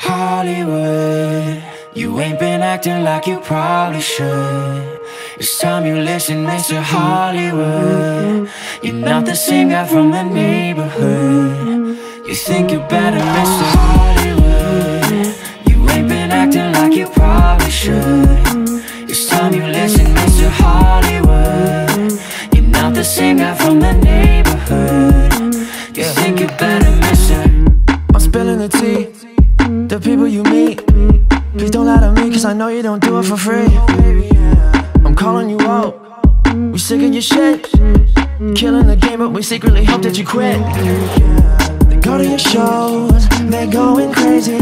Hollywood, you ain't been acting like you probably should. It's time you listen, Mr. Hollywood. You're not the same guy from the neighborhood. You think you're better, Mr. Hollywood. You ain't been acting like you probably should. It's time you listen, Mr. Hollywood. You're not the same guy from the neighborhood. The people you meet. Please don't lie to me Cause I know you don't do it for free. I'm calling you out. We sick of your shit. Killing the game but we secretly hope that you quit. They go to your shows They're going crazy.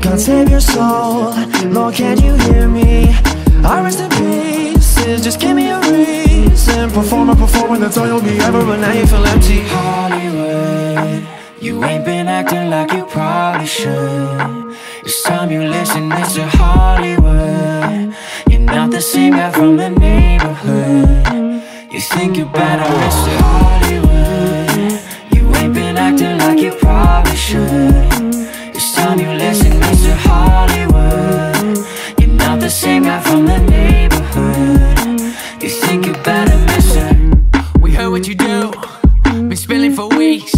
God save your soul. Lord can you hear me? I rest in pieces Just give me a reason. Perform, I perform and that's all you'll be ever But now you feel empty. Hollywood You ain't been acting like you probably should It's time you listen, it's Mr. Hollywood You're not the same guy from the neighborhood You think you're better, Mr. Hollywood You ain't been acting like you probably should It's time you listen, Mr. Hollywood You're not the same guy from the neighborhood You think you're better, Mr. We heard what you do, been spilling for weeks.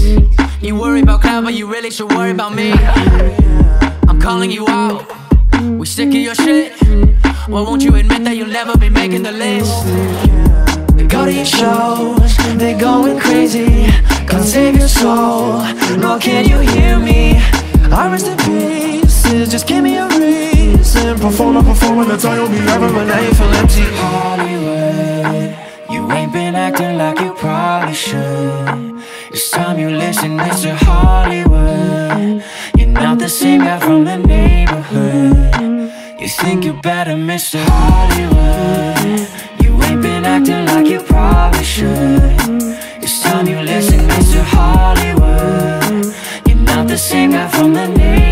You worry about cloud, but you really should worry about me. I'm calling you out, we sick of your shit. Why won't you admit that you'll never be making the list? They go to your shows, they're going crazy. God save your soul, Lord, can you hear me? I rest in pieces, just give me a reason. Perform, I perform, and you'll be ever. But now you feel empty. Hollywood You ain't been acting like you probably should It's time you listen, You're not the same guy from the neighborhood You think you're better, Mr. Hollywood You ain't been acting like you probably should It's time you listen, Mr. Hollywood You're not the same guy from the neighborhood